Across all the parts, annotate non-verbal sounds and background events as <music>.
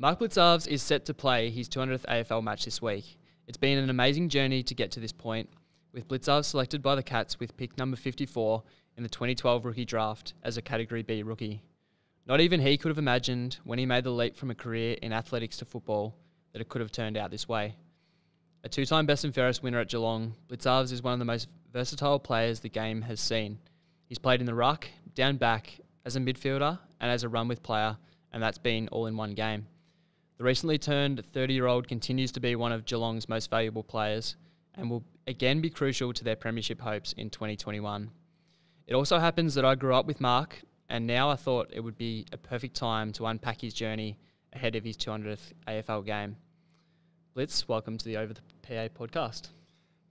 Mark Blicavs is set to play his 200th AFL match this week. It's been an amazing journey to get to this point, with Blicavs selected by the Cats with pick number 54 in the 2012 rookie draft as a Category B rookie. Not even he could have imagined when he made the leap from a career in athletics to football that it could have turned out this way. A two time best and fairest winner at Geelong, Blicavs is one of the most versatile players the game has seen. He's played in the ruck, down back, as a midfielder, and as a run with player, and that's been all in one game. The recently turned 30 year old continues to be one of Geelong's most valuable players and will again be crucial to their premiership hopes in 2021. It also happens that I grew up with Mark, and now I thought it would be a perfect time to unpack his journey ahead of his 200th AFL game. Blitz, welcome to the Over the PA podcast.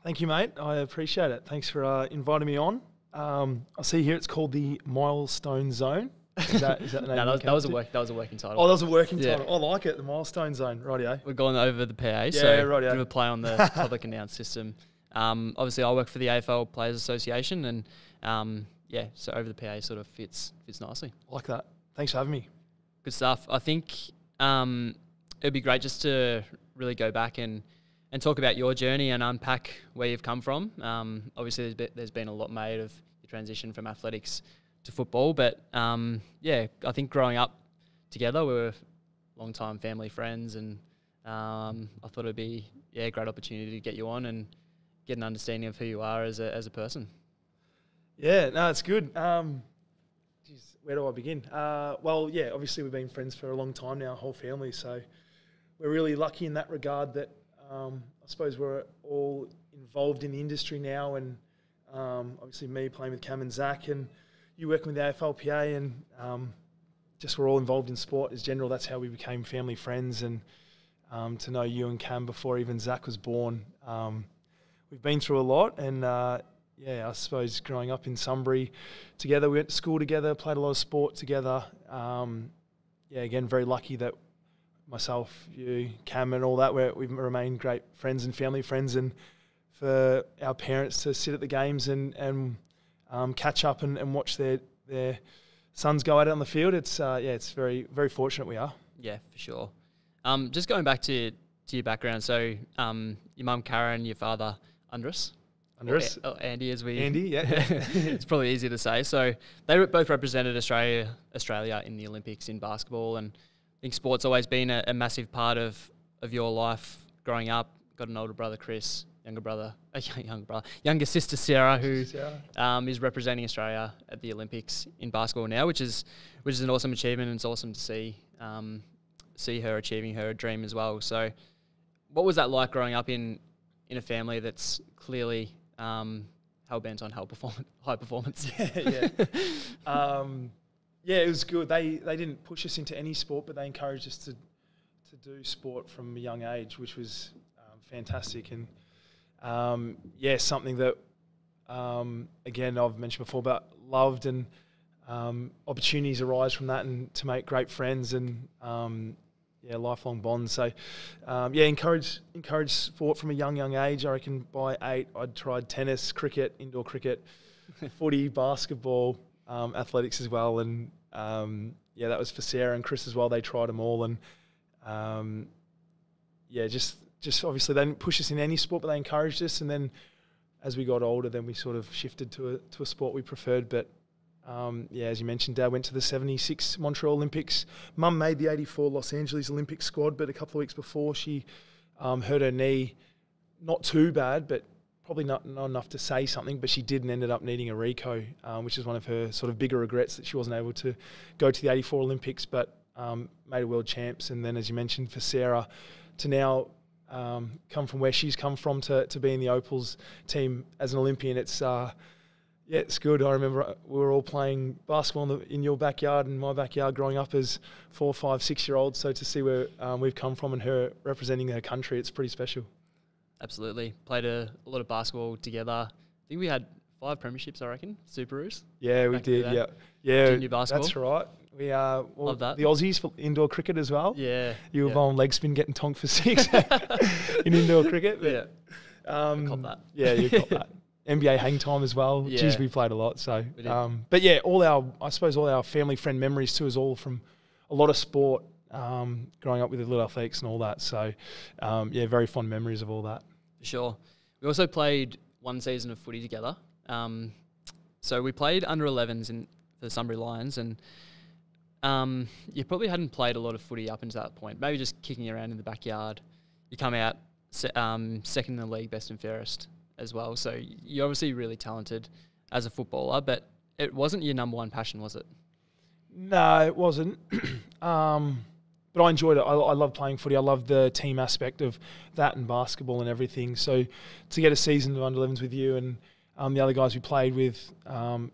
Thank you, mate. I appreciate it. Thanks for uh, inviting me on. Um, I see here it's called the Milestone Zone. Is that, is that the <laughs> name? no, that was, that was a work. That was a working title. Oh, that was a working Yeah. title. I like it. The Milestone Zone. Rightio. We're going over the PA, Yeah, so rightio. bit of play on the <laughs> public announce system. Um, obviously, I work for the AFL Players Association, and um, yeah, so over the PA sort of fits fits nicely. I like that. Thanks for having me. Good stuff. I think um, it'd be great just to really go back and, and talk about your journey and unpack where you've come from. Um, obviously, there's been, there's been a lot made of your transition from athletics to football, but um, yeah, I think growing up together, we were long time family friends, and um, I thought it'd be yeah a great opportunity to get you on and get an understanding of who you are as a as a person. Yeah, no, it's good. Um, geez, where do I begin? Uh, well, yeah, obviously we've been friends for a long time now, whole family. So we're really lucky in that regard that um, I suppose we're all involved in the industry now, and um, obviously me playing with Cam and Zach, and you working with the AFLPA, and um, just we're all involved in sport as general. That's how we became family friends, and um, to know you and Cam before even Zach was born. Um, we've been through a lot, and uh, yeah, I suppose growing up in Sunbury together, we went to school together, played a lot of sport together. Um, yeah, again, very lucky that myself, you, Cam, and all that, we've remained great friends and family friends. And for our parents to sit at the games and, and um, catch up and, and watch their, their sons go out on the field, it's, uh, yeah, it's very, very fortunate we are. Yeah, for sure. Um, just going back to to your background, so um, your mum Karen, your father Andris, Under or, or Andy, as we Andy, yeah. <laughs> it's probably easier to say. So they both represented Australia Australia in the Olympics in basketball, and I think sport's always been a, a massive part of of your life growing up. Got an older brother, Chris, younger brother, <laughs> a young, younger brother, younger sister Sarah, who Sarah. um, is representing Australia at the Olympics in basketball now, which is which is an awesome achievement, and it's awesome to see um, see her achieving her dream as well. So, what was that like growing up in in a family that's clearly um, hell bent on high performance? <laughs> High performance. <laughs> yeah, yeah. um, yeah, it was good. They they didn't push us into any sport, but they encouraged us to to do sport from a young age, which was um, fantastic. And um, yeah, something that um, again I've mentioned before, but loved and um, opportunities arise from that, and to make great friends and um, yeah, lifelong bonds. So um, yeah, encourage encourage sport from a young young age. I reckon by eight, I'd tried tennis, cricket, indoor cricket, <laughs> footy, basketball, um, athletics as well, and um, yeah, that was for Sarah and Chris as well. They tried them all, and um, yeah, just just obviously they didn't push us in any sport, but they encouraged us. And then as we got older, then we sort of shifted to a to a sport we preferred. But um, yeah, as you mentioned, Dad went to the '76 Montreal Olympics. Mum made the '84 Los Angeles Olympic squad, but a couple of weeks before she um, hurt her knee. Not too bad, but probably not, not enough to say something. But she did and ended up needing a Rico, um, which is one of her sort of bigger regrets that she wasn't able to go to the '84 Olympics, but um, made a world champs. And then, as you mentioned, for Sarah to now um, come from where she's come from to, to be in the Opals team as an Olympian, it's uh, yeah, it's good. I remember uh, we were all playing basketball in, the, in your backyard and my backyard growing up as four, five, six year olds. So to see where um, we've come from and her representing her country, it's pretty special. Absolutely, played a, a lot of basketball together. I think we had five premierships, I reckon. Superoos. Yeah, we Back in the did. Yeah, yeah, Junior basketball. that's right. We are well, Love that. the Aussies for indoor cricket as well. Yeah, You were yeah. on leg spin getting tonked for six <laughs> in indoor cricket. but, yeah. Um, cop that. Yeah, you got that. <laughs> NBA hang time as well. Yeah. Geez, we played a lot. So, um, but yeah, all our I suppose all our family friend memories too is all from a lot of sport. um, growing up with the little athletics and all that. So, um, yeah, very fond memories of all that. For sure. We also played one season of footy together. Um, so we played under 11s in the Sunbury Lions, and um, you probably hadn't played a lot of footy up until that point. Maybe just kicking around in the backyard. You come out se- um, second in the league, best and fairest as well. So you're obviously really talented as a footballer, but it wasn't your number one passion, was it? No, it wasn't. <clears throat> um, but I enjoyed it. I, I love playing footy. I love the team aspect of that and basketball and everything. So to get a season of under 11s with you and um, the other guys we played with, um,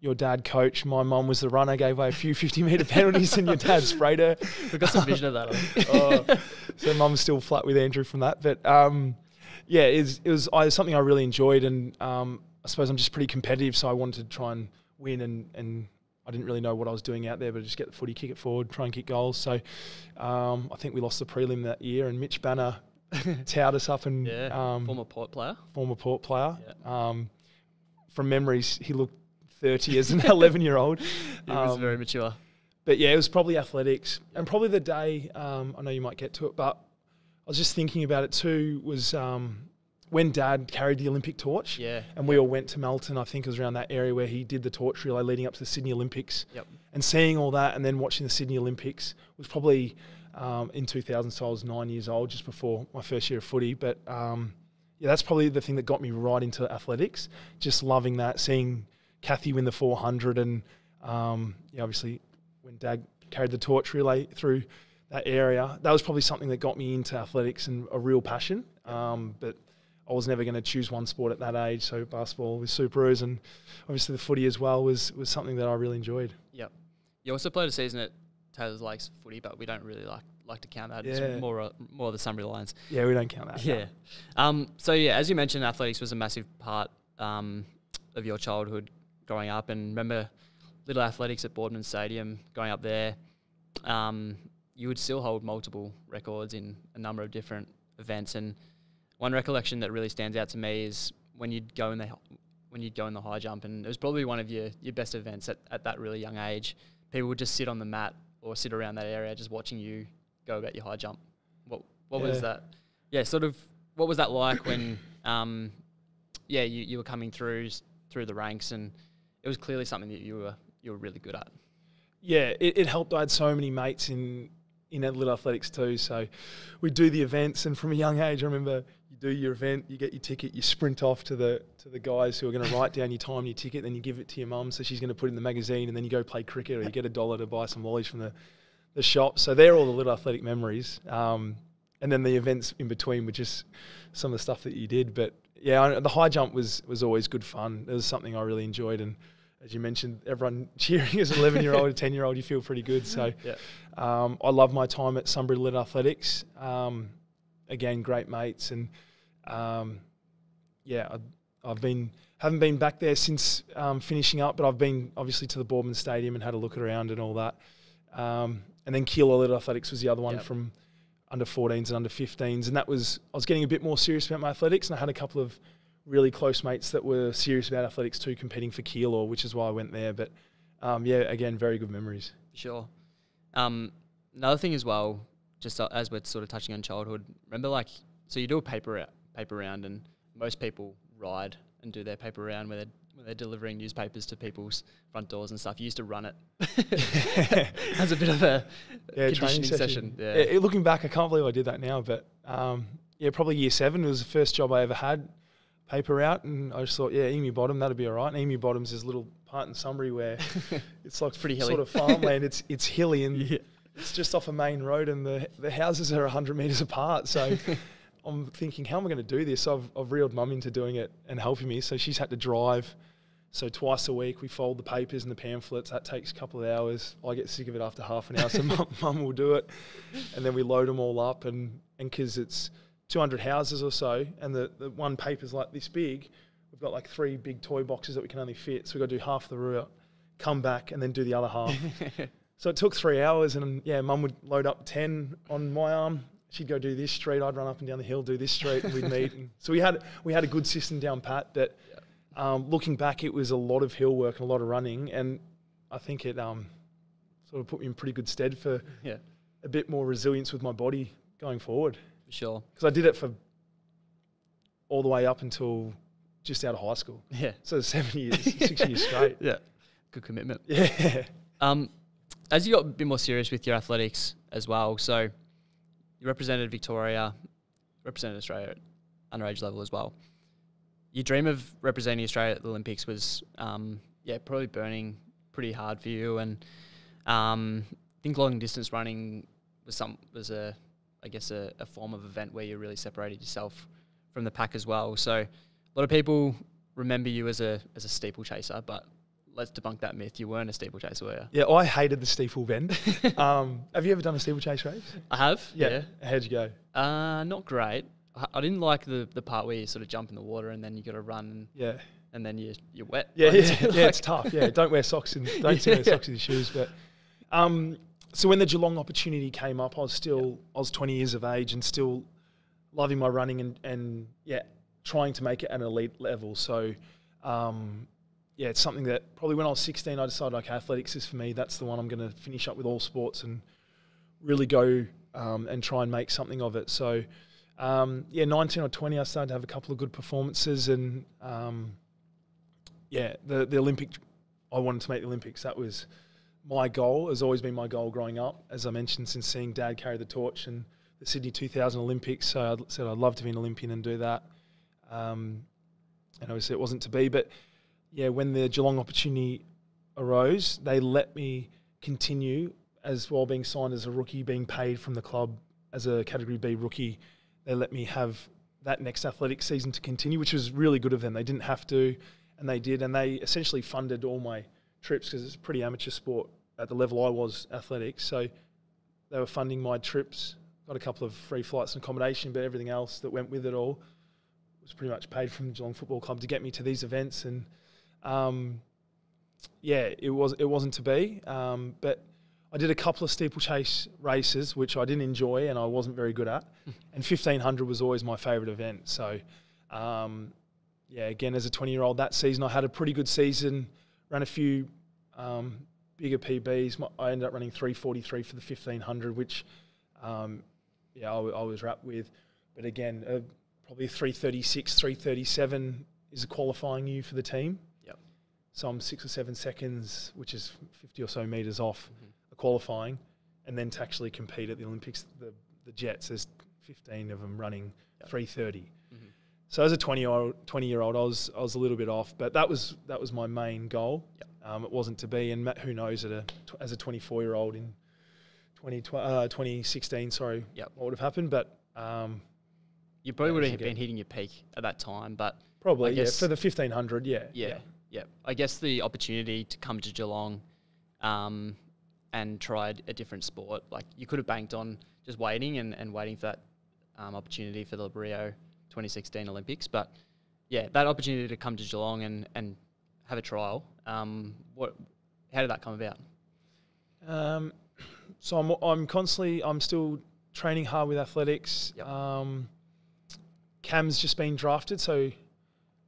your dad coach, my mum was the runner, gave away a few <laughs> 50 metre penalties, and your dad sprayed her. We've got some vision of that. <laughs> oh, so mum's still flat with Andrew from that. But um, yeah, it was, it was I, something I really enjoyed. And um, I suppose I'm just pretty competitive, so I wanted to try and win and, and I didn't really know what I was doing out there, but just get the footy, kick it forward, try and kick goals. So um, I think we lost the prelim that year, and Mitch Banner <laughs> towed us up and yeah, um, former port player. former port player. Yeah. Um, from memories, he looked 30 as an <laughs> 11 year old. He was Um, very mature. But yeah, it was probably athletics, and probably the day. Um, I know you might get to it, but I was just thinking about it too. Was um, when Dad carried the Olympic torch, Yeah. and we all went to Melton. I think it was around that area where he did the torch relay leading up to the Sydney Olympics. Yep. And seeing all that, and then watching the Sydney Olympics was probably um, in 2000. So I was nine years old, just before my first year of footy. But um, yeah, that's probably the thing that got me right into athletics. Just loving that, seeing Kathy win the 400, and um, yeah, obviously when Dad carried the torch relay through that area, that was probably something that got me into athletics and a real passion. Um, but I was never going to choose one sport at that age. So basketball with Superos and obviously the footy as well was was something that I really enjoyed. Yep. You also played a season at Taylor's Lakes footy, but we don't really like like to count that. Yeah. It's more uh, more the Sunbury Lions. Yeah, we don't count that. Yeah. Um, so yeah, as you mentioned, athletics was a massive part um, of your childhood growing up, and remember little athletics at Boardman Stadium going up there. Um, you would still hold multiple records in a number of different events, and one recollection that really stands out to me is when you'd go in the when you'd go in the high jump, and it was probably one of your, your best events at, at that really young age. People would just sit on the mat or sit around that area just watching you go about your high jump. What what was that? Yeah, sort of. What was that like when, um, yeah, you, you were coming through through the ranks, and it was clearly something that you were you were really good at. yeah, it, it helped. I had so many mates in in little athletics too. So we'd do the events, and from a young age, I remember you do your event, you get your ticket, you sprint off to the to the guys who are going to write down your time, your ticket, then you give it to your mum, so she's going to put it in the magazine, and then you go play cricket, or you get a dollar to buy some lollies from the the shop. So they're all the little athletic memories. Um, and then the events in between were just some of the stuff that you did. But yeah, I, the high jump was was always good fun. It was something I really enjoyed, and as you mentioned, everyone <laughs> cheering as an 11 year old, a <laughs> 10 year old, you feel pretty good. So Yeah. um, I love my time at Sunbury Lit Athletics. Um, again, great mates, and um, yeah, I, I've been haven't been back there since um, finishing up, but I've been obviously to the Boardman Stadium and had a look around and all that. Um, and then Keilor Lit Athletics was the other one Yep. from under 14s and under 15s, and that was I was getting a bit more serious about my athletics, and I had a couple of really close mates that were serious about athletics too, competing for Keilor, which is why I went there. But um, yeah, again, very good memories. Sure. Um, another thing as well, just uh, as we're sort of touching on childhood, remember like so you do a paper paper round, and most people ride and do their paper round where they're when they're delivering newspapers to people's front doors and stuff. You used to run it <laughs> as a bit of a yeah, conditioning training session. session. Yeah. Yeah, looking back, I can't believe I did that now, but um, yeah, probably year seven was the first job I ever had, paper out, and I just thought, yeah, Emu Bottom, that'd be all right. And Emu Bottom's this little part in Sunbury where <laughs> it's like pretty hilly. sort of farmland. it's it's hilly and Yeah. it's just off a main road, and the the houses are hundred meters apart. So. <laughs> I'm thinking, how am I going to do this? I've, I've reeled mum into doing it and helping me. So she's had to drive. So twice a week we fold the papers and the pamphlets. That takes a couple of hours. I get sick of it after half an hour, so <laughs> mum, mum will do it. And then we load them all up, and and because it's 200 houses or so, and the, the one paper's like this big, we've got like three big toy boxes that we can only fit. So we've got to do half the route, come back, and then do the other half. <laughs> So it took three hours, and yeah, mum would load up 10 on my arm. She'd go do this street. I'd run up and down the hill, do this street, and we'd <laughs> meet. And so we had we had a good system down pat. But um, looking back, it was a lot of hill work and a lot of running, and I think it um, sort of put me in pretty good stead for yeah. a bit more resilience with my body going forward For sure. because I did it for all the way up until just out of high school. Yeah. So seven years, six years straight. <laughs> Yeah. Good commitment. Yeah. Um, as you got a bit more serious with your athletics as well, so you represented Victoria, represented Australia at underage level as well. Your dream of representing Australia at the Olympics was, um, yeah, probably burning pretty hard for you. And um, I think long distance running was some was a, I guess, a, a form of event where you really separated yourself from the pack as well. So a lot of people remember you as a as a steeplechaser, but let's debunk that myth. You weren't a steeplechaser, were you? Yeah, I hated the steeple bend. <laughs> um, have you ever done a steeplechase race? I have. Yeah. How'd you go? Uh, not great. I, I didn't like the, the part where you sort of jump in the water and then you got to run and, Yeah. and then you you're wet. Yeah, <laughs> Like, yeah, yeah. It's <laughs> tough. Yeah, don't wear socks and don't wear Yeah. socks in your shoes. But um, so when the Geelong opportunity came up, I was still I was 20 years of age and still loving my running and and yeah, trying to make it at an elite level. So um, yeah, it's something that probably when I was 16, I decided okay, athletics is for me. That's the one I'm going to finish up with all sports and really go um, and try and make something of it. So. Um, yeah, 19 or 20, I started to have a couple of good performances, and um, yeah, the the Olympic. I wanted to make the Olympics. That was my goal. Has always been my goal growing up. As I mentioned, since seeing Dad carry the torch and the Sydney 2000 Olympics, so I said I'd love to be an Olympian and do that. Um, and obviously, it wasn't to be. But yeah, when the Geelong opportunity arose, they let me continue as well, being signed as a rookie, being paid from the club as a Category B rookie. They let me have that next athletic season to continue, which was really good of them. They didn't have to and they did, and they essentially funded all my trips because it's a pretty amateur sport at the level I was athletics. So they were funding my trips. Got a couple of free flights and accommodation, but everything else that went with it all was pretty much paid from Geelong Football Club to get me to these events. And um, yeah, it was it wasn't to be, um, but. I did a couple of steeplechase races, which I didn't enjoy and I wasn't very good at. <laughs> and 1500 was always my favourite event. So, um, yeah, again, as a 20 year old, that season I had a pretty good season, ran a few um, bigger PBs. My- I ended up running 343 for the 1500, which, um, yeah, I, w- I was wrapped with. But again, uh, probably 336, 337 is qualifying you for the team. Yep. So I'm six or seven seconds, which is 50 or so metres off Mhm. the qualifying. And then to actually compete at the Olympics, the, the Jets, there's 15 of them running Yep. 330. Mhm. So as a 20 year old, 20 year old, I was I was a little bit off, but that was that was my main goal. Yep. Um, it wasn't to be, and who knows at a as a 24 year old in 20, uh, 2016, sorry, Yep. what would have happened? But um, You probably would have been hitting your peak at that time, but probably yeah for the 1500, yeah, yeah, yeah. I guess the opportunity to come to Geelong um, and tried a different sport, like you could have banked on just waiting and, and waiting for that um, opportunity for the Rio 2016 Olympics. But yeah, that opportunity to come to Geelong and, and have a trial, um, what, how did that come about? Um, <coughs> so I'm I'm constantly I'm still training hard with athletics. Yep. Um, Cam's just been drafted, so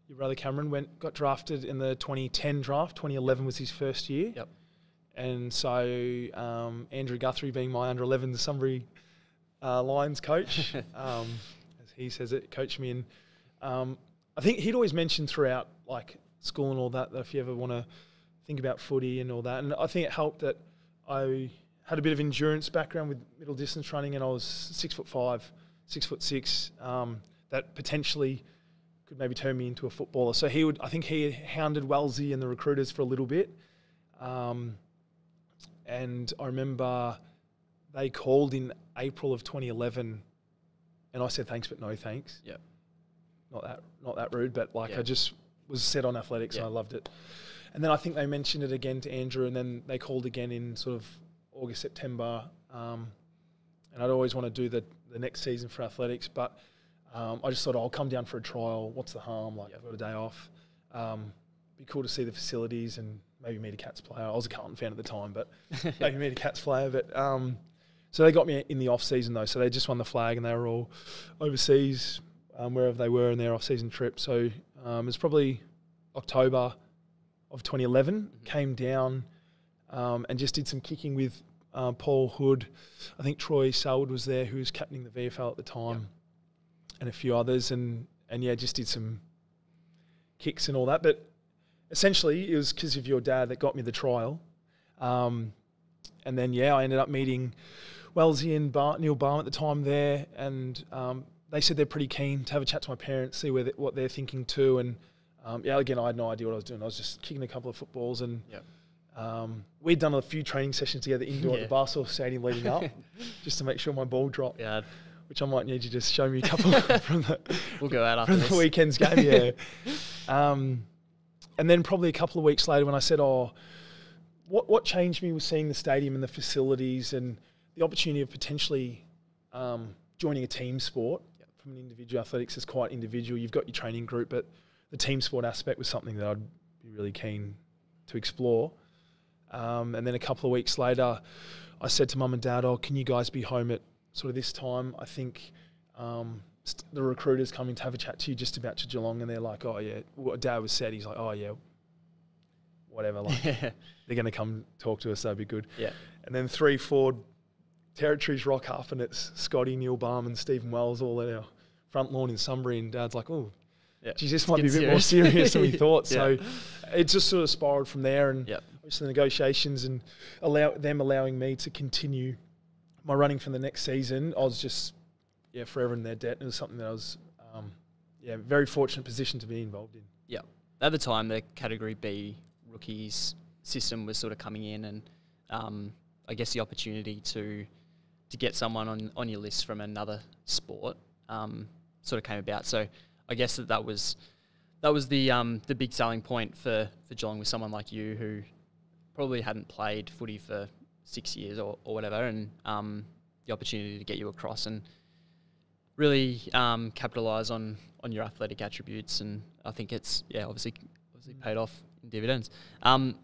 your brother Cameron went got drafted in the 2010 draft. 2011 was his first year. Yep. And so um, Andrew Guthrie, being my under 11 Sunbury uh, Lions coach, <laughs> um, as he says it, coached me. And um, I think he'd always mentioned throughout like school and all that that if you ever want to think about footy and all that, and I think it helped that I had a bit of endurance background with middle distance running, and I was six foot five, six foot six. Um, that potentially could maybe turn me into a footballer. So he would, I think he hounded Wellsy and the recruiters for a little bit. Um, and I remember they called in April of 2011, and I said thanks, but no thanks. Yep. Not that, not that rude, but like Yeah. I just was set on athletics Yeah. and I loved it. And then I think they mentioned it again to Andrew, and then they called again in sort of August, September. Um, and I'd always want to do the, the next season for athletics, but um, I just thought I'll come down for a trial. What's the harm? Like I've got a day off. Um, be cool to see the facilities and maybe meet a Cats player. I was a Carlton fan at the time, but <laughs> maybe meet a Cats player. But um, so they got me in the off season though. So they just won the flag and they were all overseas, um, wherever they were in their off season trip. So um, it was probably October of 2011. Mhm. Came down um, and just did some kicking with uh, Paul Hood, I think Troy Selwood was there, who was captaining the VFL at the time, and a few others, and and yeah, just did some kicks and all that. But essentially, it was because of your dad that got me the trial, um, and then yeah, I ended up meeting Wellsy and Bar- Neil Balme at the time there, and um, they said they're pretty keen to have a chat to my parents, see where they, what they're thinking too, and um, yeah, again, I had no idea what I was doing. I was just kicking a couple of footballs, and Yep. um, we'd done a few training sessions together indoor Yeah. at the Barstool Stadium leading up, <laughs> just to make sure my ball dropped. Yeah, Which I might need you to just show me a couple <laughs> from the we'll go out after the weekend's game. Yeah. <laughs> um, and then probably a couple of weeks later, when I said, "Oh, what what changed me was seeing the stadium and the facilities and the opportunity of potentially um, joining a team sport from an individual athletics is quite individual. You've got your training group, but the team sport aspect was something that I'd be really keen to explore. Um, and then a couple of weeks later, I said to mum and dad, "Oh, can you guys be home at sort of this time? I think." Um, st- the recruiters coming to have a chat to you just about to Geelong, and they're like, "Oh yeah," what Dad was said. He's like, "Oh yeah, whatever." Like yeah, <laughs> they're going to come talk to us. That'd be good. yeah, And then three, four territories rock up, and it's Scotty, Neil Balme, and Stephen Wells all at our front lawn in Sunbury. And Dad's like, "Oh, yeah. geez, this might be a bit more serious." serious than we <laughs> thought." Yeah. So it just sort of spiraled from there, and Yep. obviously the negotiations and allow them allowing me to continue my running for the next season. I was just yeah forever in their debt. It was something that I was um, yeah very fortunate position to be involved in. Yeah, at the time, the Category B rookies system was sort of coming in, and um, I guess the opportunity to to get someone on, on your list from another sport um, sort of came about. So I guess that that was that was the um, the big selling point for for Geelong with someone like you who probably hadn't played footy for six years or, or whatever, and um, the opportunity to get you across and really um, capitalize on on your athletic attributes, and I think it's yeah obviously obviously paid off in dividends. Um,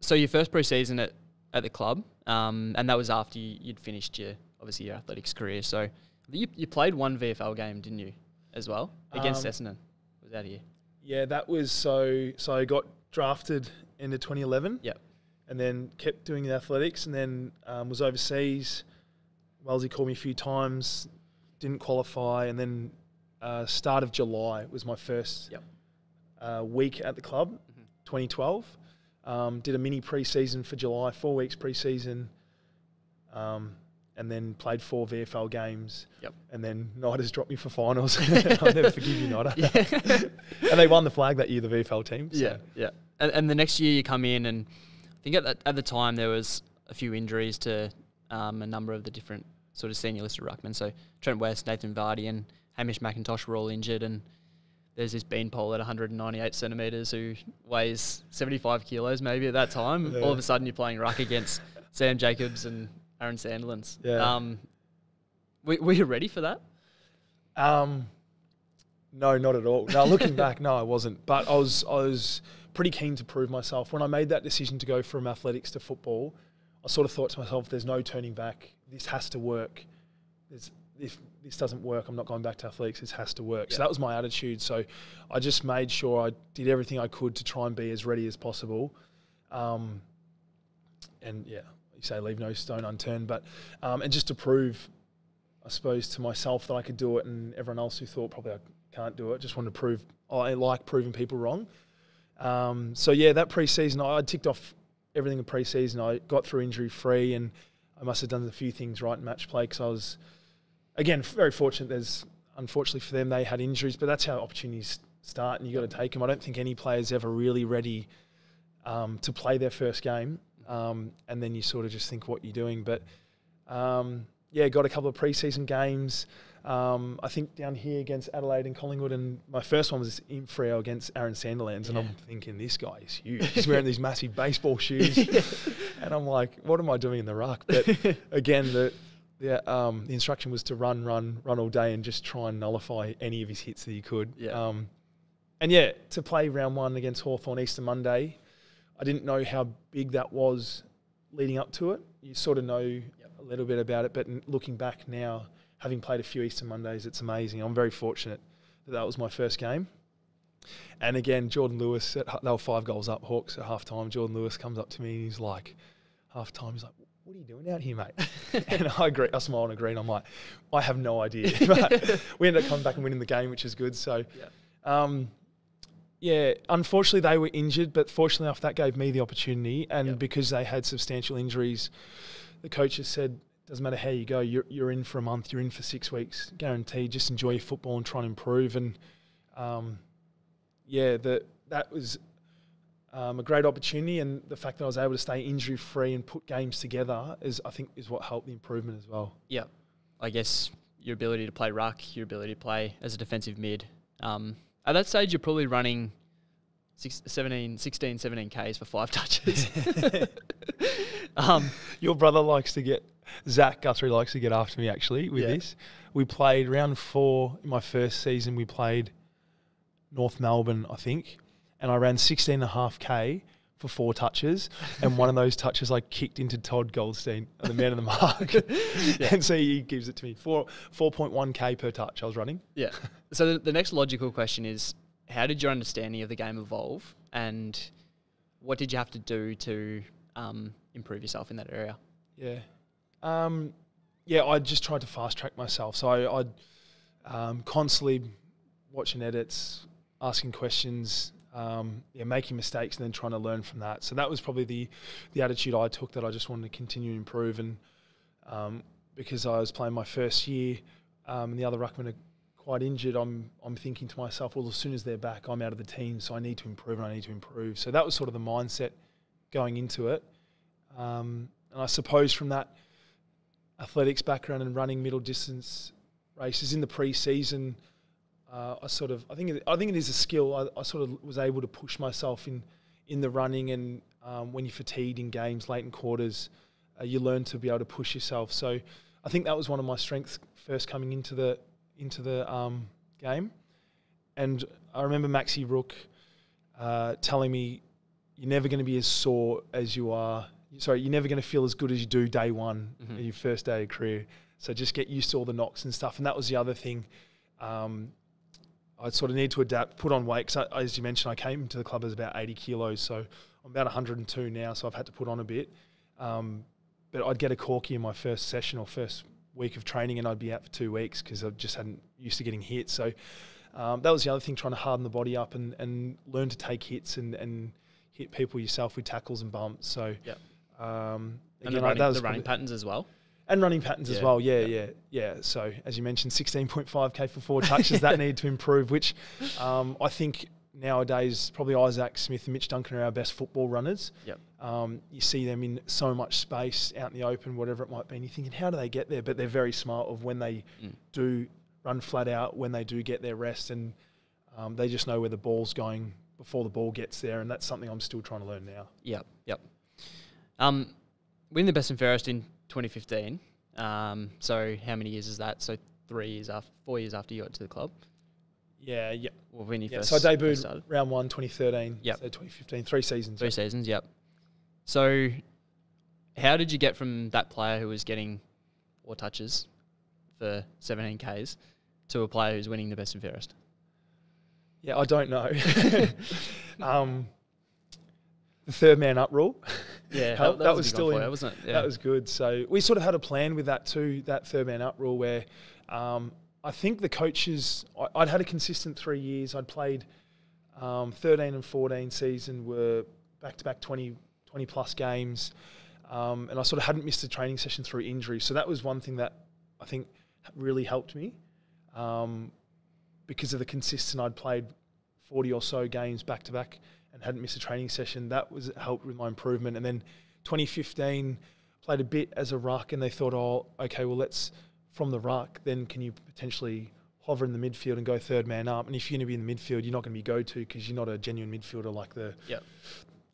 so your first preseason at at the club, um, and that was after you, you'd finished your obviously your athletics career. So you, you played one VFL game, didn't you, as well against Um, Essendon? Was that here? Yeah, that was so. So I got drafted into 2011. Yep. And then kept doing the athletics, and then um, was overseas. Wellsy called me a few times, didn't qualify, and then uh, start of July was my first Yep. uh, week at the club, Mhm. 2012. Um, did a mini preseason for July, four weeks preseason, um, and then played four VFL games. Yep. And then Niders dropped me for finals. <laughs> I'll never <laughs> forgive you, Nida. Yeah. <laughs> and they won the flag that year, the VFL team. So. Yeah, yeah. And, and the next year you come in, and I think at, that, at the time there was a few injuries to um, a number of the different sort of senior listed ruckmen. So Trent West, Nathan Vardy, and Hamish McIntosh were all injured, and there's this beanpole at 198 centimeters who weighs 75 kilos maybe at that time. Yeah. All of a sudden you're playing ruck against Sam Jacobs and Aaron Sandilands. Yeah. Um, were, were you ready for that? Um, no, not at all. Now looking <laughs> back, no, I wasn't. But I was, I was pretty keen to prove myself. When I made that decision to go from athletics to football, I sort of thought to myself, "There's no turning back. This has to work. There's, if this doesn't work, I'm not going back to athletics. This has to work." So that was my attitude. So I just made sure I did everything I could to try and be as ready as possible. Um, and yeah, you say leave no stone unturned, but um, and just to prove I suppose, to myself that I could do it, and everyone else who thought probably I can't do it. Just wanted to prove I like proving people wrong. Um, so yeah, that preseason I I ticked off everything in preseason. I got through injury free, and I must have done a few things right in match play because I was, again, very fortunate. There's unfortunately for them they had injuries, but that's how opportunities start, and you got to take them. I don't think any player's ever really ready um, to play their first game, um, and then you sort of just think what you're doing. But um, yeah, got a couple of preseason games. Um, I think down here against Adelaide and Collingwood, and my first one was in Freo against Aaron Sandilands, and I'm thinking this guy is huge. He's wearing these massive baseball shoes, <laughs> and I'm like, what am I doing in the ruck? But <laughs> again, the the, um, the instruction was to run, run, run all day, and just try and nullify any of his hits that he could. Yeah. Um, and yeah, to play round one against Hawthorn Easter Monday, I didn't know how big that was leading up to it. You sort of know a little bit about it, but looking back now, having played a few Easter Mondays, it's amazing. I'm very fortunate that that was my first game. And again, Jordan Lewis, at, they were five goals up, Hawks at half time. Jordan Lewis comes up to me and he's like, half time, he's like, what are you doing out here, mate? <laughs> and I agree. I smile and agree. And I'm like, I have no idea. <laughs> but we ended up coming back and winning the game, which is good. So, Yeah. um, yeah, unfortunately they were injured, but fortunately enough, that gave me the opportunity. And Yep. because they had substantial injuries, the coaches said, doesn't matter how you go, you're, you're in for a month, you're in for six weeks, guaranteed. Just enjoy your football and try and improve. And um, yeah, the, that was um, a great opportunity. And the fact that I was able to stay injury free and put games together is, I think, is what helped the improvement as well. Yeah, I guess your ability to play ruck, your ability to play as a defensive mid. Um, at that stage, you're probably running six, 17, 16, 17 Ks for five <laughs> touches. <laughs> um, Your brother likes to get Zach Guthrie likes to get after me actually with Yeah. this. We played round four in my first season. We played North Melbourne, I think, and I ran 16 and a half k for four touches, and one of those touches I kicked into Todd Goldstein, the man of the mark, <laughs> and so he gives it to me four 4.1 k per touch. I was running. yeah. So the, the next logical question is, how did your understanding of the game evolve, and what did you have to do to um, improve yourself in that area? Yeah. Um, yeah, I just tried to fast track myself. So I, I'd um, constantly watching edits, asking questions, um, yeah, making mistakes, and then trying to learn from that. So that was probably the the attitude I took that I just wanted to continue to improve. And um, because I was playing my first year, um, and the other ruckmen are quite injured, I'm I'm thinking to myself, well, as soon as they're back, I'm out of the team, so I need to improve and I need to improve. So that was sort of the mindset going into it. Um, and I suppose from that athletics background and running middle distance races in the pre-season, uh, I sort of I think I think it is a skill. I, I sort of was able to push myself in in the running, and um, when you're fatigued in games late in quarters, uh, you learn to be able to push yourself. So I think that was one of my strengths first coming into the into the um, game, and I remember Maxi Rooke uh, telling me, "You're never going to be as sore as you are." Sorry, you're never going to feel as good as you do day one Mhm. in your first day of career. So just get used to all the knocks and stuff. And that was the other thing. Um, I sort of need to adapt, put on weight. Because as you mentioned, I came to the club as about 80 kilos, so I'm about 102 now. So I've had to put on a bit. Um, but I'd get a corky in my first session or first week of training, and I'd be out for two weeks because I just hadn't used to getting hit. So um, that was the other thing, trying to harden the body up and, and learn to take hits and, and hit people yourself with tackles and bumps. So Yep. um, And the running, that was the running patterns as well. And running patterns as well. Yeah, yeah. yeah, yeah. So as you mentioned, 16.5k for four touches that <laughs> need to improve, which um, I think nowadays probably Isaac Smith and Mitch Duncan are our best football runners. Yep. Um, you see them in so much space out in the open, whatever it might be, and you're thinking, how do they get there? But they're very smart of when they Mm. do run flat out, when they do get their rest, and um, they just know where the ball's going before the ball gets there, and that's something I'm still trying to learn now. Yep, yep. Um, winning the best and fairest in 2015. Um, so how many years is that? So three years after, four years after you got to the club, Yeah, yeah. or when you yeah. first, So I first debuted started? round one, 2013. Yep. So 2015, three seasons. Three seasons, yep. So, how did you get from that player who was getting four touches for 17 Ks to a player who's winning the best and fairest? Yeah, I don't know. <laughs> um, the third man up rule. <laughs> Yeah, Help- that was a still in- wasn't it? Yeah. That was good. So we sort of had a plan with that too, that third man up rule where um, I think the coaches, I, I'd had a consistent three years. I'd played um, 13 and 14 season were back to back 20, 20 plus games. Um, and I sort of hadn't missed a training session through injury. So that was one thing that I think really helped me um, because of the consistent I'd played 40 or so games back to back and hadn't missed a training session. That was helped with my improvement. And then 2015 played a bit as a ruck, and they thought, oh, okay, well let's from the ruck, then can you potentially hover in the midfield and go third man up? And if you're going to be in the midfield, you're not going to be go to because you're not a genuine midfielder like the Yep.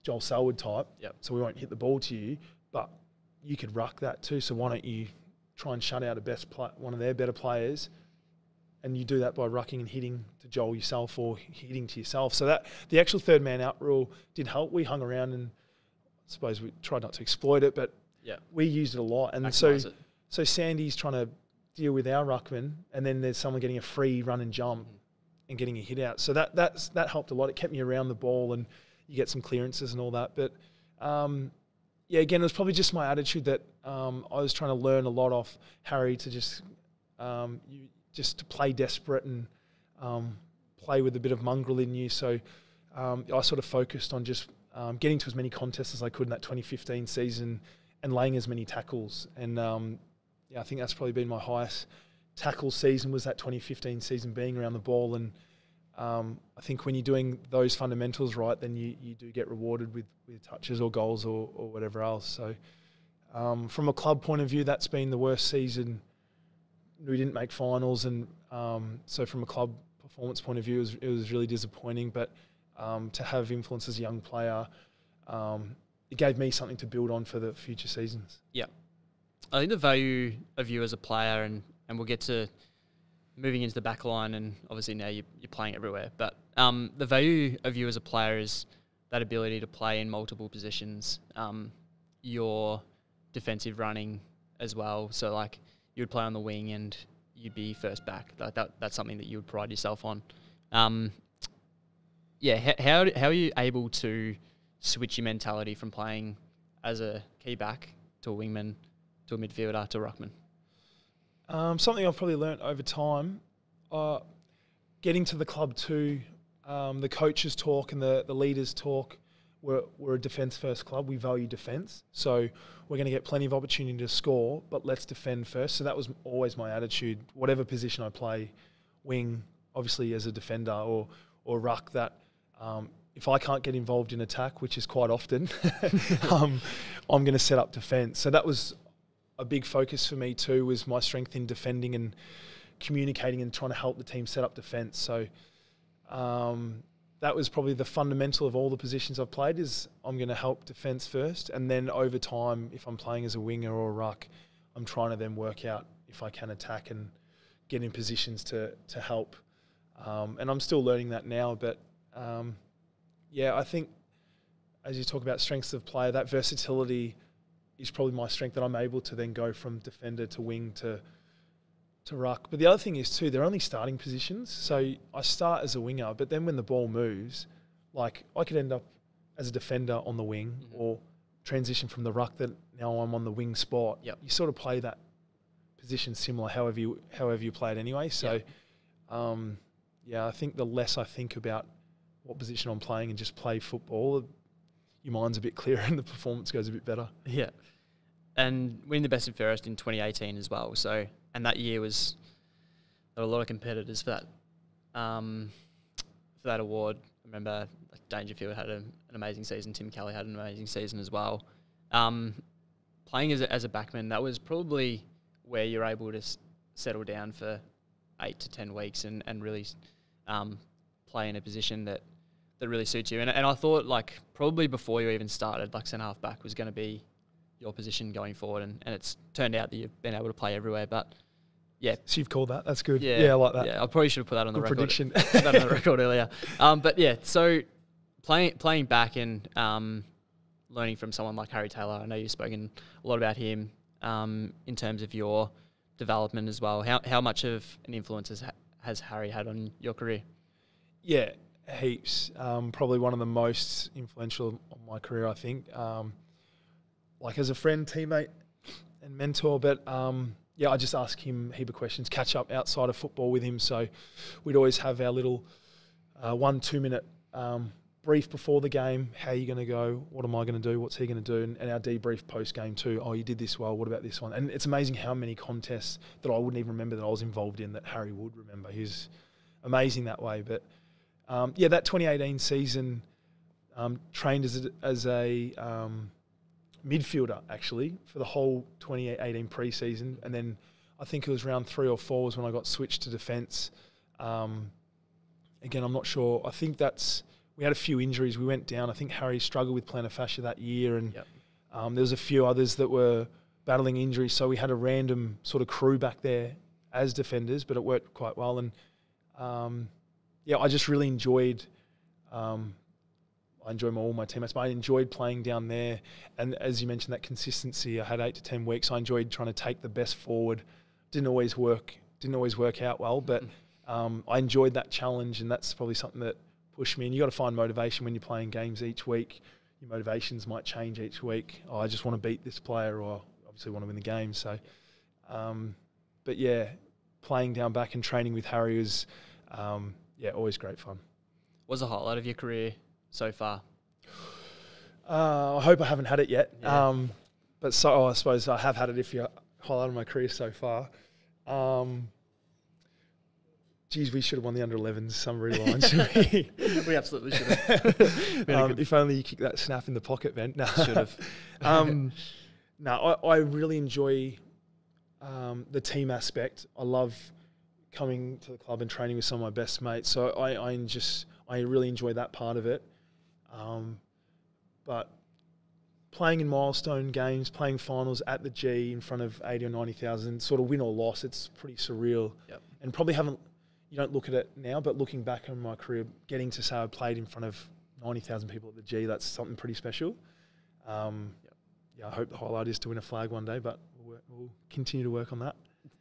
Joel Selwood type. Yep. So we won't hit the ball to you, but you could ruck that too. So why don't you try and shut out a best one of their better players? And you do that by rucking and hitting to Joel yourself or hitting to yourself. So that the actual third man out rule did help. We hung around and I suppose we tried not to exploit it, but Yeah. we used it a lot. And so it. so Sandy's trying to deal with our ruckman, and then there's someone getting a free run and jump and getting a hit out. So that that's that helped a lot. It kept me around the ball, and you get some clearances and all that. But um, yeah, again, it was probably just my attitude that um, I was trying to learn a lot off Harry to just um, you just to play desperate and um, play with a bit of mongrel in you. So um, I sort of focused on just um, getting to as many contests as I could in that 2015 season and laying as many tackles. And um, yeah, I think that's probably been my highest tackle season was that 2015 season being around the ball and um, I think when you're doing those fundamentals right, then you, you do get rewarded with, with touches or goals or, or whatever else. So, um, from a club point of view, that's been the worst season. We didn't make finals, and um, so from a club performance point of view, it was, it was really disappointing. But um, to have influence as a young player, um, it gave me something to build on for the future seasons. Yeah, I think the value of you as a player, and, and we'll get to moving into the back line, and obviously now you're, you're playing everywhere. But um, the value of you as a player is that ability to play in multiple positions. Um, your defensive running as well. So like you would play on the wing and you'd be first back. That, that's something that you would pride yourself on. Um, yeah, how, how are you able to switch your mentality from playing as a key back to a wingman to a midfielder to a ruckman? Um, something I've probably learnt over time, uh, getting to the club too, um, the coaches talk and the, the leaders talk. We're, we're a defence first club. We value defence. So we're going to get plenty of opportunity to score, but let's defend first. So that was always my attitude. Whatever position I play, wing, obviously as a defender or, or ruck, that um, if I can't get involved in attack, which is quite often, <laughs> um, I'm going to set up defence. So that was a big focus for me too was my strength in defending and communicating and trying to help the team set up defence. So um, that was probably the fundamental of all the positions I've played is I'm going to help defence first, and then over time, if I'm playing as a winger or a ruck, I'm trying to then work out if I can attack and get in positions to to help. Um, and I'm still learning that now, but um, yeah, I think as you talk about strengths of player, that versatility is probably my strength that I'm able to then go from defender to wing to to ruck. But the other thing is too, they're only starting positions. So I start as a winger, but then when the ball moves, like I could end up as a defender on the wing mm-hmm. or transition from the ruck that now I'm on the wing spot. Yep. You sort of play that position similar however you however you play it anyway. So yep. um, yeah, I think the less I think about what position I'm playing and just play football, your mind's a bit clearer <laughs> and the performance goes a bit better. Yeah. And winning the best and fairest in 2018 as well. So, and that year was there were a lot of competitors for that um, for that award. I remember Dangerfield had a, an amazing season. Tim Kelly had an amazing season as well. Um, playing as a, as a backman, that was probably where you're able to s- settle down for eight to ten weeks and and really um, play in a position that that really suits you. And, and I thought like probably before you even started, like centre half back was going to be your position going forward, and, and it's turned out that you've been able to play everywhere. But yeah, so you've called that. That's good. Yeah, yeah I like that. Yeah, I probably should have put that on good the record. prediction. <laughs> that on the record earlier. Um, but yeah, so playing playing back and um, learning from someone like Harry Taylor. I know you've spoken a lot about him um, in terms of your development as well. How how much of an influence has, has Harry had on your career? Yeah, heaps. Um, probably one of the most influential on my career, I think. Um, like as a friend, teammate, and mentor. But um, yeah, I just ask him a heap of questions, catch up outside of football with him. So we'd always have our little uh, one, two minute um, brief before the game. How are you going to go? What am I going to do? What's he going to do? And, and our debrief post game too. Oh, you did this well. What about this one? And it's amazing how many contests that I wouldn't even remember that I was involved in that Harry would remember. He's amazing that way. But um, yeah, that 2018 season um, trained as a, as a um, midfielder actually for the whole 2018 preseason, and then I think it was round three or four was when I got switched to defence. Um, again, I'm not sure. I think that's we had a few injuries. We went down. I think Harry struggled with plantar fascia that year, and yep. Um, there was a few others that were battling injuries. So we had a random sort of crew back there as defenders, but it worked quite well. And um, yeah, I just really enjoyed. Um, I enjoy my, all my teammates, but I enjoyed playing down there. And as you mentioned, that consistency. I had eight to ten weeks. I enjoyed trying to take the best forward. Didn't always work. Didn't always work out well, but mm. um, I enjoyed that challenge, and that's probably something that pushed me. And you got to find motivation when you're playing games each week. your motivations might change each week. Oh, I just want to beat this player, or obviously want to win the game. So, um, but yeah, playing down back and training with Harry was, um, yeah, always great fun. What's the highlight of your career so far? Uh, I hope I haven't had it yet. Yeah. Um, but so oh, I suppose I have had it if you highlighted my career so far. Um, geez, we should have won the under 11s. Somebody lines we? we absolutely should have. <laughs> Um, if only you kicked that snap in the pocket, Ben. <laughs> No. Should have. <laughs> um, no, I, I really enjoy um, the team aspect. I love coming to the club and training with some of my best mates. So I, I just I really enjoy that part of it. Um, but playing in milestone games, playing finals at the G in front of eighty or ninety thousand, sort of win or loss, it's pretty surreal. Yep. And probably haven't you don't look at it now, but looking back on my career, getting to say I played in front of ninety thousand people at the G, that's something pretty special. Um, Yep. Yeah, I hope the highlight is to win a flag one day, but we'll, work, we'll continue to work on that.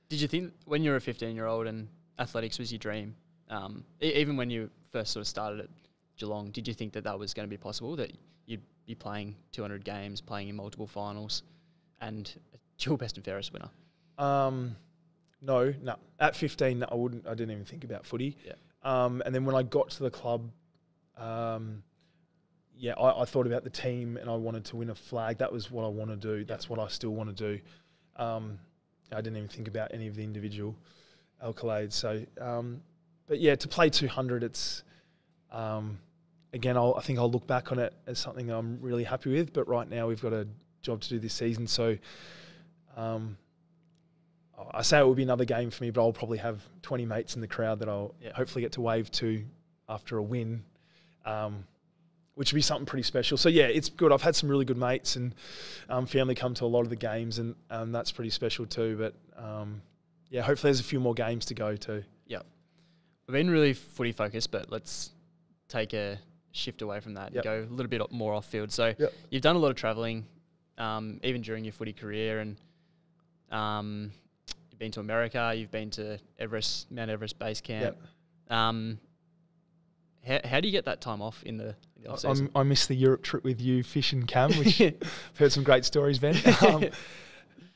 Did you think when you were a 15 year old and athletics was your dream, um, e- even when you first sort of started at Geelong, did you think that that was going to be possible? That you'd be playing 200 games, playing in multiple finals, and a dual best and fairest winner? Um, no, no. At 15, I wouldn't. I didn't even think about footy. Yeah. Um, and then when I got to the club, um, yeah, I, I thought about the team and I wanted to win a flag. That was what I want to do. That's what I still want to do. Um, I didn't even think about any of the individual accolades. So, um, but yeah, to play 200, it's um, again. I'll, I think I'll look back on it as something I'm really happy with. But right now, we've got a job to do this season. So. Um, I say it will be another game for me, but I'll probably have 20 mates in the crowd that I'll Yeah. hopefully get to wave to after a win, um, which would be something pretty special. So yeah, it's good. I've had some really good mates and um, family come to a lot of the games, and um, that's pretty special too. But um, yeah, hopefully there's a few more games to go to. Yeah we've been really footy focused, but let's take a shift away from that Yep. and go a little bit more off field. So Yep. you've done a lot of travelling, um, even during your footy career, and um, you've been to America, you've been to Everest, Mount Everest Base Camp. Um, how, how do you get that time off in the, in the off I, season? I'm- I missed the Europe trip with you, Fish and Cam, which <laughs> I've heard some great stories, Ben. <laughs> Um,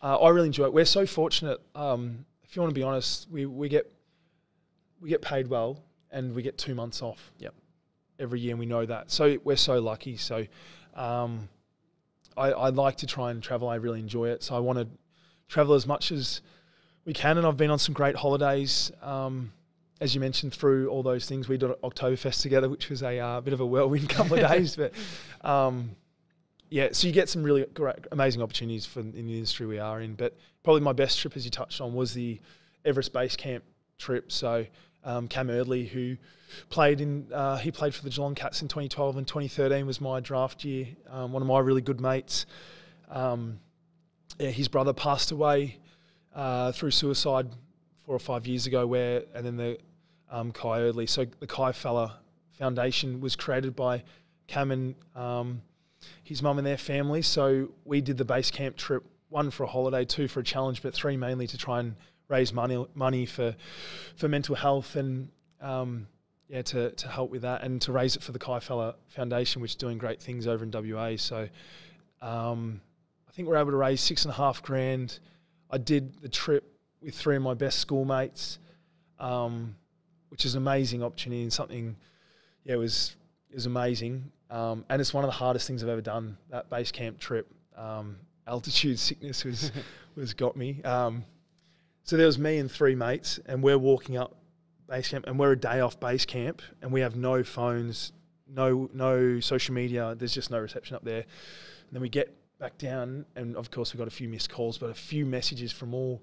uh, I really enjoy it. We're so fortunate. Um, if you want to be honest, we, we get we get paid well, and we get two months off. Yep. Every year, and we know that. So we're so lucky. So, um, I I like to try and travel. I really enjoy it. So I want to travel as much as we can, and I've been on some great holidays. Um, as you mentioned, through all those things, we did Oktoberfest together, which was a uh, bit of a whirlwind <laughs> couple of days. But um, yeah, so you get some really great, amazing opportunities for in the industry we are in. But probably my best trip, as you touched on, was the Everest Base Camp trip. So um, Cam Erdley, who played in, uh, he played for the Geelong Cats in 2012 and 2013 was my draft year. Um, one of my really good mates. Um, yeah, his brother passed away uh, through suicide four or five years ago. Where and then the um, Kai Erdley. So the Kai Fella Foundation was created by Cam and um, his mum and their family. So we did the base camp trip, one for a holiday, two for a challenge, but three mainly to try and raise money money for for mental health and um, yeah to, to help with that and to raise it for the Kai Fella Foundation, which is doing great things over in WA. So um, I think we're able to raise six and a half grand. I did the trip with three of my best schoolmates, um, which is an amazing opportunity and something. Yeah, it was it was amazing, um, and it's one of the hardest things I've ever done. That base camp trip, um, altitude sickness was <laughs> was got me. Um, so there was me and three mates, and we're walking up base camp, and we're a day off base camp, and we have no phones, no no social media. There's just no reception up there. And then we get back down, and of course we got a few missed calls, but a few messages from all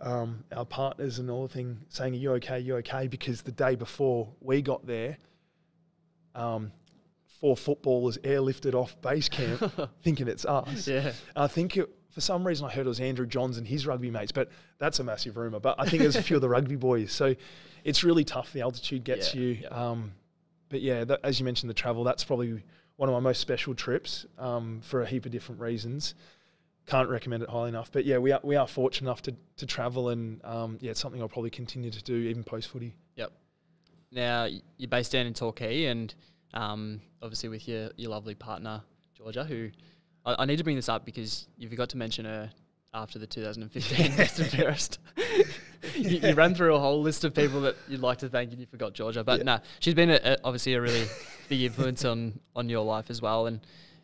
um, our partners and all the thing saying, "Are you okay? You okay?" Because the day before we got there, um, four footballers airlifted off base camp, <laughs> thinking it's us. yeah. I think it, for some reason I heard it was Andrew Johns and his rugby mates, but that's a massive rumor. But I think there's a few of the <laughs> rugby boys, so it's really tough. The altitude gets Yeah, you. yeah. Um, but yeah, that, as you mentioned, the travel that's probably one of my most special trips um, for a heap of different reasons. Can't recommend it highly enough. But yeah, we are we are fortunate enough to, to travel, and um, yeah, it's something I'll probably continue to do even post footy. Yep. Now you're based down in Torquay, and Um, obviously with your your lovely partner Georgia, who I, I need to bring this up because you forgot to mention her after the 2015 <laughs> Best and Fairest. <laughs> you, you ran through a whole list of people that you'd like to thank, and you forgot Georgia. But Yeah. no, she's been a, a, obviously a really big influence on on your life as well. And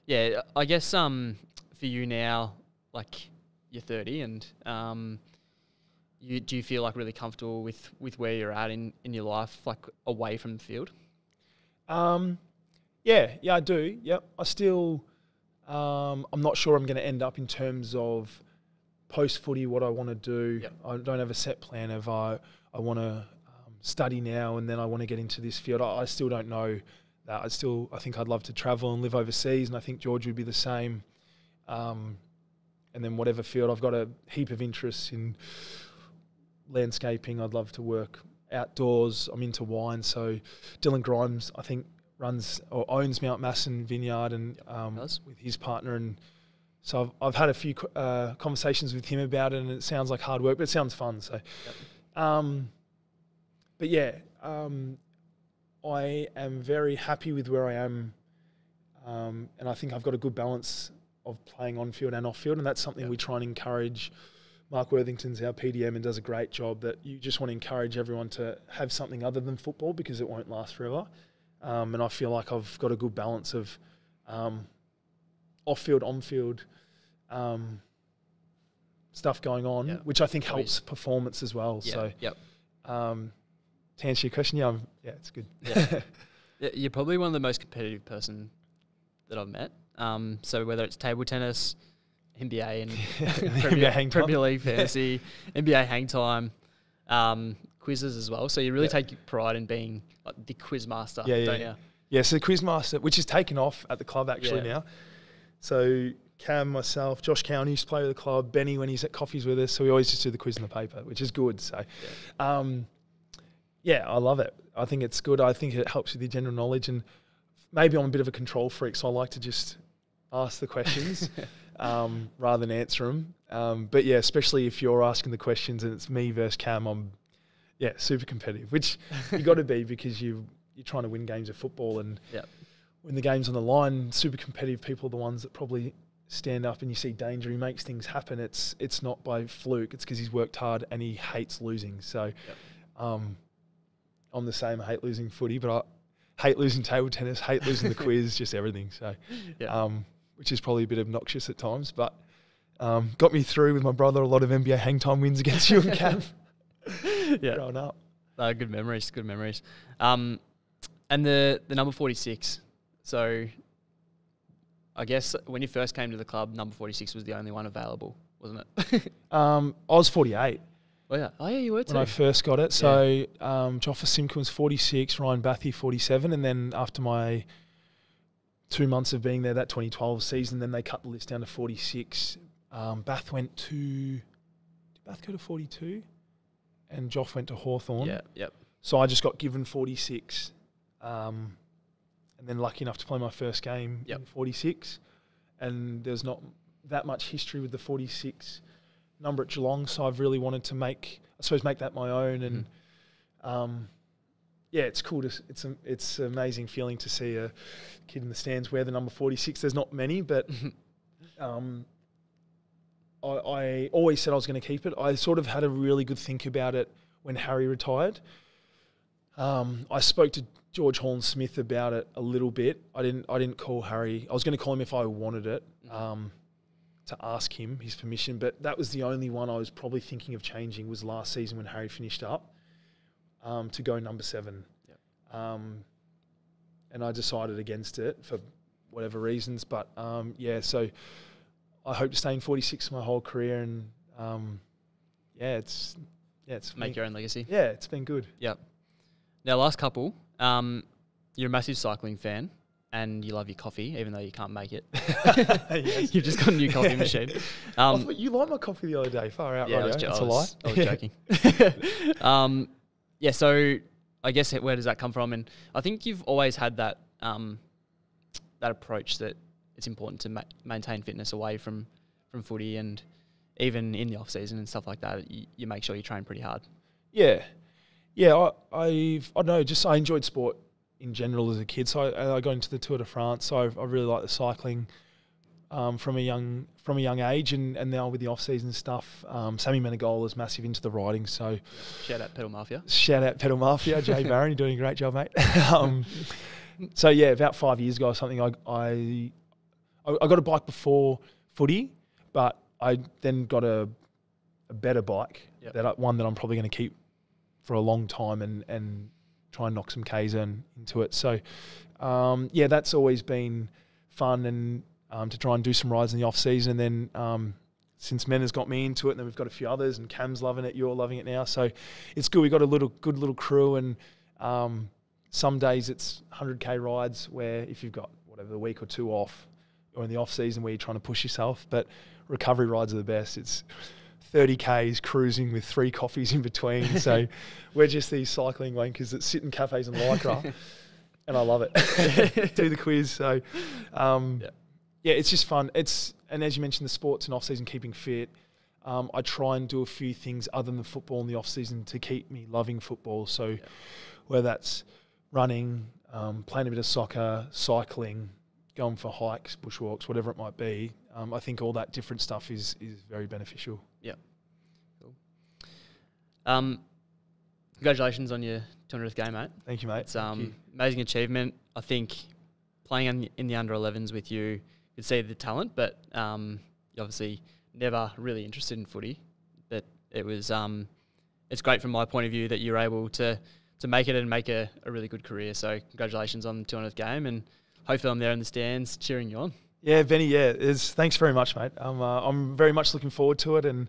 yeah, I guess um for you now, like you're 30, and um, you do you feel like really comfortable with with where you're at in in your life, like away from the field? Um, yeah, yeah, I do. Yep, I still. Um, I'm not sure I'm going to end up in terms of post footy what I want to do. Yep. I don't have a set plan of I I want to um, study now and then I want to get into this field. I, I still don't know that. I still I think I'd love to travel and live overseas, and I think George would be the same. Um, and then whatever field I've got a heap of interests in landscaping. I'd love to work outdoors. I'm into wine, so Dylan Grimes I think runs or owns Mount Masson Vineyard and um, with his partner and. So I've, I've had a few uh, conversations with him about it, and it sounds like hard work, but it sounds fun. So, um, but yeah, um, I am very happy with where I am, um, and I think I've got a good balance of playing on field and off field, and that's something Yep. we try and encourage. Mark Worthington's our PDM and does a great job. That you just want to encourage everyone to have something other than football because it won't last forever. Um, and I feel like I've got a good balance of um, off field, on field um, stuff going on, which I think helps performance as well. So yep. um, to answer your question, yeah, I'm, yeah, it's good. <laughs> Yeah. You're probably one of the most competitive person that I've met. Um, so whether it's table tennis, NBA, and <laughs> Premier, NBA. Premier League fantasy, <laughs> NBA hang time, um, quizzes as well. So you really Yeah. take pride in being like the quiz master, Yeah, yeah, don't yeah. you? Yeah, so the Quizmaster, which is taken off at the club actually Yeah. now. So Cam, myself, Josh Cowan used to play with the club, Benny when he's at coffees with us. So we always just do the quiz in the paper, which is good. So, um, yeah, I love it. I think it's good. I think it helps with your general knowledge, and maybe I'm a bit of a control freak, so I like to just ask the questions <laughs> um, rather than answer them. Um, but yeah, especially if you're asking the questions and it's me versus Cam, I'm yeah super competitive, which you got to be because you you're trying to win games of football and Yep. when the game's on the line, super competitive people are the ones that probably stand up and you see danger. He makes things happen. It's it's not by fluke. It's because he's worked hard and he hates losing. So, um, I'm the same. I hate losing footy, but I hate losing table tennis. Hate losing the <laughs> quiz. Just everything. So, Yeah. um, which is probably a bit obnoxious at times, but um, got me through with my brother. A lot of NBA hang time wins against you and Cam <laughs> <laughs> yeah. growing up. Uh, good memories, good memories. Um, and the the number forty six. So, I guess when you first came to the club, number forty six was the only one available, wasn't it? <laughs> Um, I was 48. oh yeah, oh yeah, you were too. when I first got it. So um, Joffa Simpkins 46, Ryan Bathy 47, and then after my two months of being there, that 2012 season, then they cut the list down to 46. Um, Bath went to did Bath go to 42, and Joff went to Hawthorn. yeah, yep. So I just got given 46, um, and then lucky enough to play my first game Yep. in 46. And there's not that much history with the 46 number at Geelong, so I've really wanted to make, I suppose, make that my own. And Mm-hmm. um, yeah, it's cool to, it's a, it's an amazing feeling to see a kid in the stands wear the number 46. There's not many, but <laughs> um, I, I always said I was going to keep it. I sort of had a really good think about it when Harry retired. Um, I spoke to George Horlin-Smith about it a little bit. I didn't. I didn't call Harry. I was going to call him if I wanted it, um, to ask him his permission. But that was the only one I was probably thinking of changing. Was last season when Harry finished up um, to go number seven. Um, and I decided against it for whatever reasons. But um, yeah, so I hope to stay in 46 my whole career, and um, yeah, it's yeah, it's Make been, your own legacy. yeah, it's been good. Yep. Now, last couple. Um, you're a massive cycling fan, and you love your coffee, even though you can't make it. <laughs> <laughs> Yes. You've just got a new coffee machine. Um, you liked my coffee the other day. Far out, yeah, right? was, jo- It's I a lie. I was joking. <laughs> um, yeah, so I guess where does that come from? And I think you've always had that um, that approach that it's important to ma- maintain fitness away from from footy and even in the off season and stuff like that. You, you make sure you train pretty hard. Yeah, yeah. I, I've I don't know. Just I enjoyed sport in general as a kid. So I, I got into the Tour de France. So I, I really like the cycling um, from a young from a young age, and, and now with the off season stuff, um, Sammy Menegola is massive into the riding. So Shout out Pedal Mafia. shout out Pedal Mafia, <laughs> Jay Barron, you're doing a great job, mate. <laughs> um, so yeah, about five years ago or something, I, I I I got a bike before footy, but I then got a a better bike Yep. that I, one that I'm probably going to keep for a long time and and try and knock some K's in, into it. So um, yeah, that's always been fun and um, to try and do some rides in the off season. And then um, since Men has got me into it, and then we've got a few others, and Cam's loving it, you're loving it now. So it's good. We've got a little good little crew, and um, some days it's 100k rides where if you've got whatever a week or two off, or in the off season where you're trying to push yourself, but recovery rides are the best. It's 30k's cruising with three coffees in between. So <laughs> we're just these cycling wankers that sit in cafes and lycra, <laughs> and I love it. <laughs> Do the quiz. So um, Yeah. yeah, it's just fun. It's and as you mentioned, the sports and off season keeping fit. Um, I try and do a few things other than football in the off season to keep me loving football. So whether that's running, um, playing a bit of soccer, cycling, going for hikes, bushwalks, whatever it might be. Um, I think all that different stuff is is very beneficial. Yeah. Um, congratulations on your 200th game, mate. Thank you, mate. It's um you. amazing achievement. I think playing in, in the under 11s with you, you could see the talent, but um, you're obviously never really interested in footy. But it was um, it's great from my point of view that you're able to to make it and make a, a really good career. So congratulations on the 200th game, and hopefully I'm there in the stands cheering you on. Yeah, Benny. Yeah, is thanks very much, mate. I'm uh, I'm very much looking forward to it, and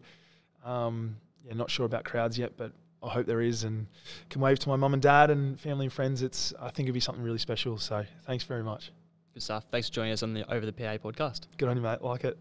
um, yeah, not sure about crowds yet, but I hope there is, and can wave to my mum and dad and family and friends. It's I think it'd be something really special. So thanks very much. Good stuff. Thanks for joining us on the Over the PA podcast. Good on you, mate. Like it.